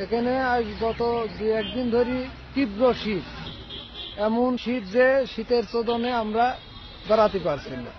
এখানে আজ গত দু একদিন ধরে তীব্র শীত। এমন শীত যে শীতের চোদনে আমরা বেড়াতে পারছি না।